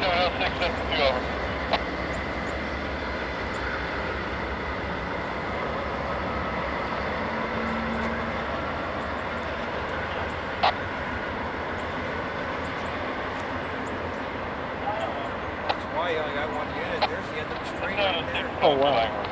70672 over. That's why I only got one unit. There's the end of the string right oh, there. Oh, wow.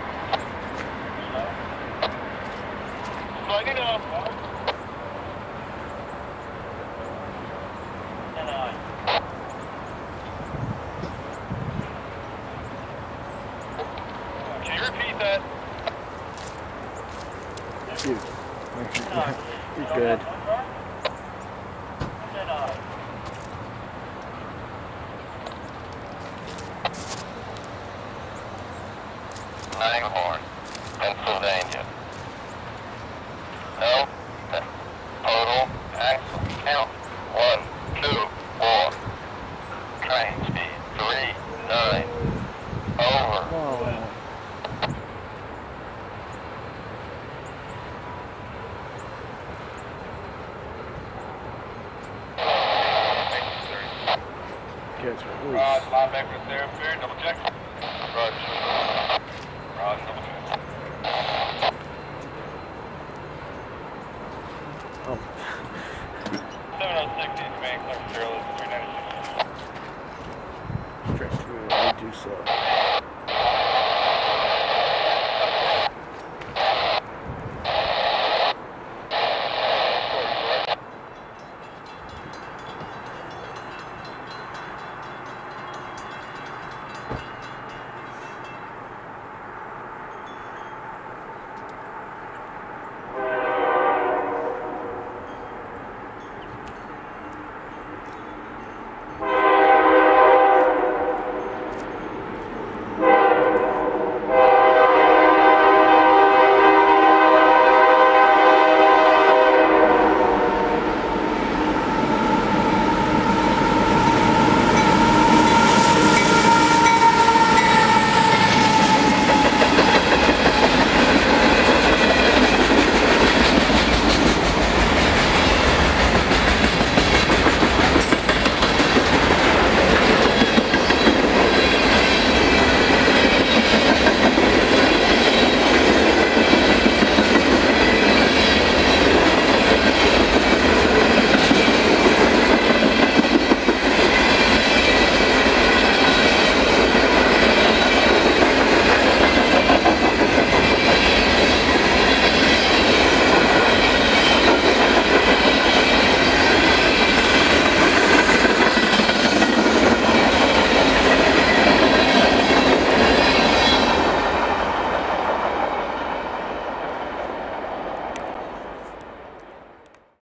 Dude. You're good. Pennsylvania. No. Total axle count. Gets released. Rod, linebacker there, fair, double check. Rod. Rod, double check. Oh. 706 East Main, clear for zero, 396. Stretch through. I do so.